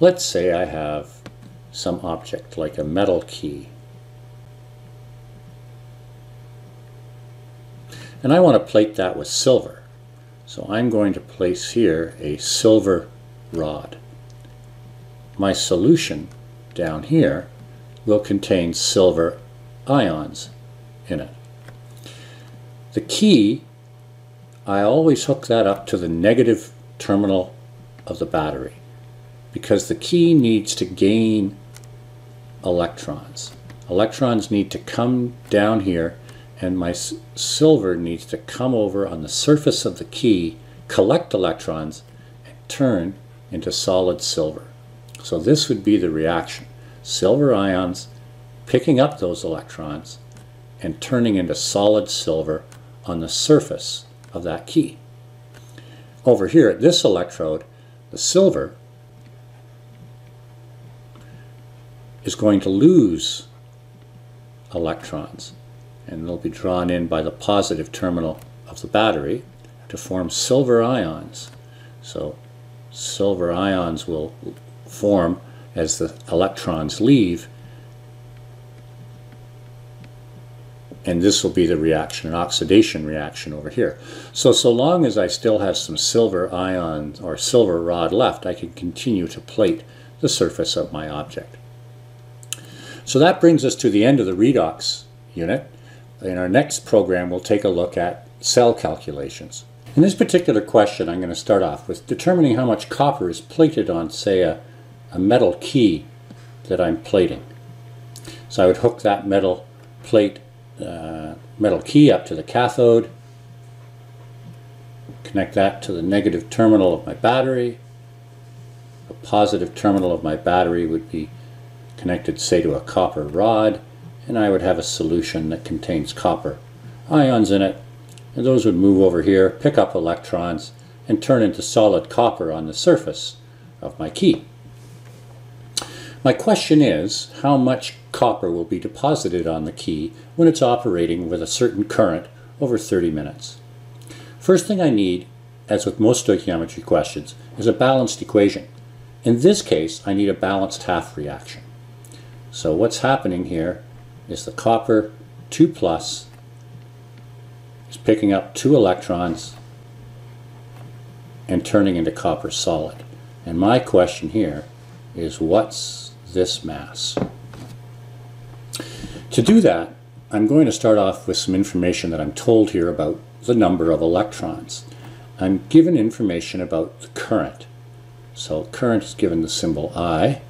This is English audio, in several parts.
Let's say I have some object like a metal key. And I want to plate that with silver. So I'm going to place here a silver rod. My solution down here will contain silver ions in it. The key, I always hook that up to the negative terminal of the battery because the key needs to gain electrons. Electrons need to come down here and my silver needs to come over on the surface of the key, collect electrons, and turn into solid silver. So this would be the reaction. Silver ions picking up those electrons and turning into solid silver on the surface of that key. Over here at this electrode, the silver is going to lose electrons and they'll be drawn in by the positive terminal of the battery to form silver ions. So silver ions will form as the electrons leave and this will be the reaction, an oxidation reaction over here. So, so long as I still have some silver ion or silver rod left, I can continue to plate the surface of my object. So that brings us to the end of the redox unit. In our next program, we'll take a look at cell calculations. In this particular question, I'm going to start off with determining how much copper is plated on, say, a, a metal key that I'm plating. So I would hook that metal plate, uh, metal key up to the cathode, connect that to the negative terminal of my battery. A positive terminal of my battery would be connected, say, to a copper rod and I would have a solution that contains copper ions in it and those would move over here, pick up electrons and turn into solid copper on the surface of my key. My question is how much copper will be deposited on the key when it's operating with a certain current over 30 minutes. First thing I need, as with most stoichiometry questions, is a balanced equation. In this case, I need a balanced half reaction. So what's happening here is the copper 2 plus is picking up two electrons and turning into copper solid. And my question here is what's this mass? To do that, I'm going to start off with some information that I'm told here about the number of electrons. I'm given information about the current. So current is given the symbol I,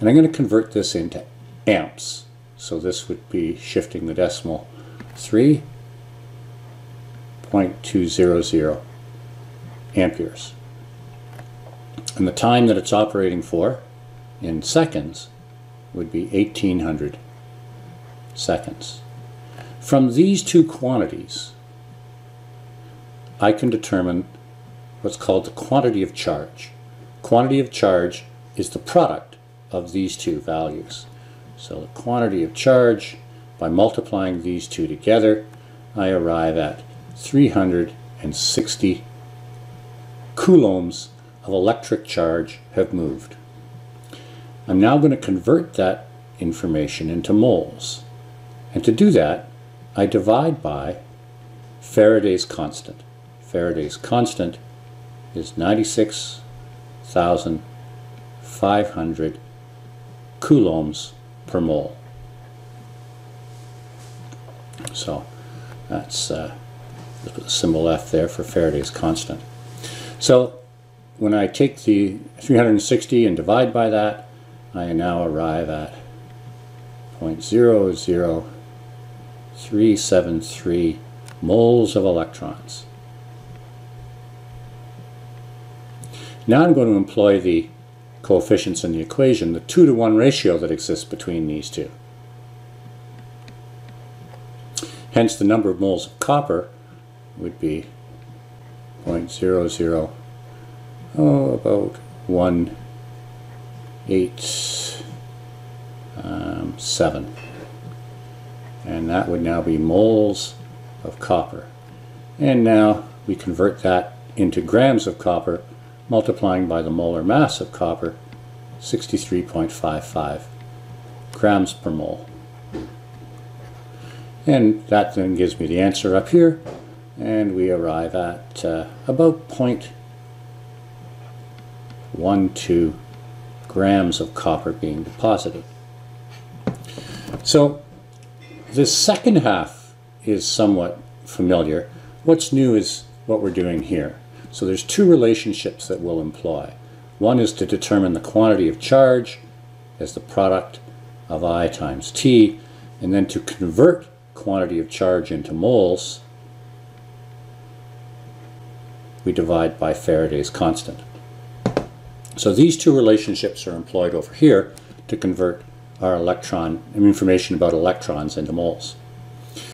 and I'm going to convert this into amps. So this would be shifting the decimal 3.200 amperes. And the time that it's operating for in seconds would be 1800 seconds. From these two quantities, I can determine what's called the quantity of charge. Quantity of charge is the product of these two values. So the quantity of charge, by multiplying these two together, I arrive at 360 coulombs of electric charge have moved. I'm now going to convert that information into moles. And to do that, I divide by Faraday's constant. Faraday's constant is 96,500 coulombs per mole. So that's uh, the symbol F there for Faraday's constant. So when I take the 360 and divide by that, I now arrive at 0.00373 moles of electrons. Now I'm going to employ the coefficients in the equation, the 2 to 1 ratio that exists between these two. Hence the number of moles of copper would be 0.00, oh, about 1, 8, um, 7. And that would now be moles of copper. And now we convert that into grams of copper multiplying by the molar mass of copper, 63.55 grams per mole. And that then gives me the answer up here, and we arrive at uh, about 0.12 grams of copper being deposited. So this second half is somewhat familiar. What's new is what we're doing here. So there's two relationships that we'll employ. One is to determine the quantity of charge as the product of I times T, and then to convert quantity of charge into moles, we divide by Faraday's constant. So these two relationships are employed over here to convert our electron information about electrons into moles.